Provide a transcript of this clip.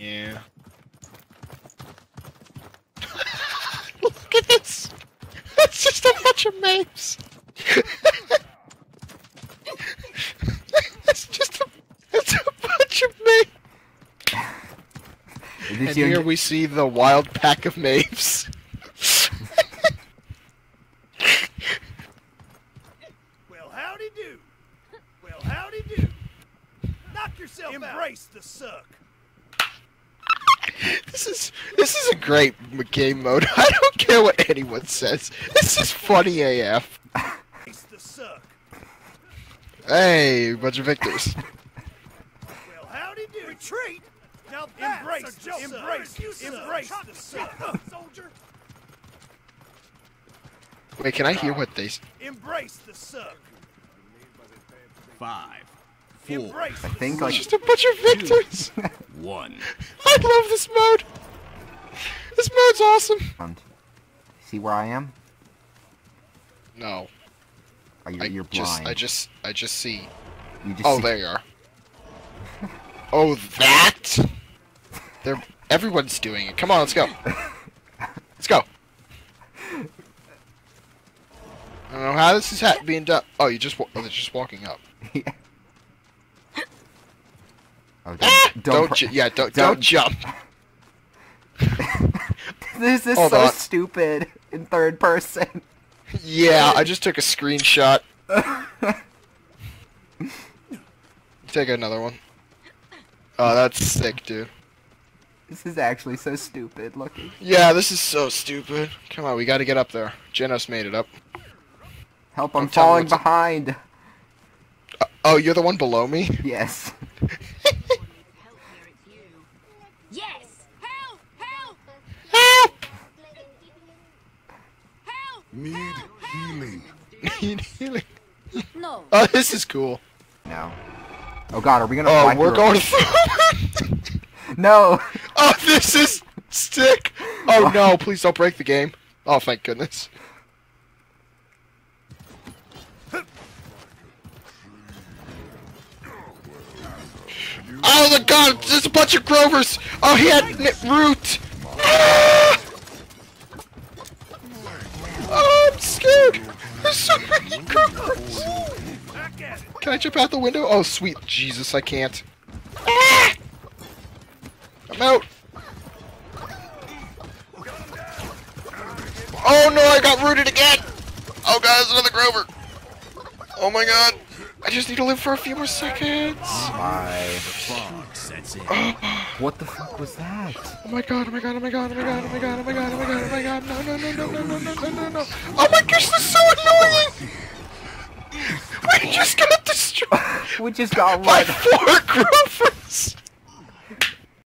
Yeah. Look at this! It's just a bunch of maps! it's just a, it's a bunch of maps! And here we see the wild pack of Maeves. Well, howdy do. Well, howdy do. Knock yourself out. Embrace the suck. This is this is a great game mode. I don't care what anyone says. This is funny AF. Embrace the suck. Hey, bunch of Viktors. Well, howdy do. Retreat. Now that's embrace, joke. embrace, you embrace the suck, soldier. Wait, can I hear what they? s- Embrace the suck. Five, four, I think suck. like Just a bunch of Viktors. One. I love this mode. This mode's awesome. see where I am? No, Oh, you're, I you're just blind. I just I just see. you just Oh, see- there you are. Oh, that. They're everyone's doing it. Come on, let's go. Let's go. I don't know how this is ha being done. Oh, you just, oh, they're just walking up. Oh, don't, Ah! don't, Don't, ju- yeah, don't don't- don't jump. This is Hold so on. stupid in third person. Yeah, I just took a screenshot. Take another one. Oh, that's sick, dude. This is actually so stupid looking. Yeah, this is so stupid. Come on, we gotta get up there. Genos made it up. Help, I'm Don't me falling behind. Oh, you're the one below me? Yes! Help! Help! Help! Help! Need healing. Need healing. No. Oh, this is cool. No. Oh god, are we gonna Oh, fly we're through going a- through. No! oh, this is sick. Oh no, please don't break the game. Oh, thank goodness. Oh the god, there's a bunch of Grovers. Oh, he had n- root. Can I jump out the window? Oh, sweet Jesus, I can't. Ah! I'm out. Oh no, I got rooted again. Oh god, there's another Grover. Oh my god. I just need to live for a few more seconds. Fog sets. What the fuck was that? Oh my god, oh my god, oh my god, oh my god, oh my god, oh my god, oh my god, oh my god, no, no, no, no, no, no, no, no, no, no. Oh my gosh, this is so annoying! We're just destroyed we just got one. My fork